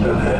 Stelle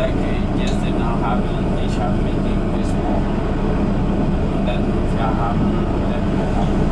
that. Yes, they now have it. They shall make it this war. That we have that.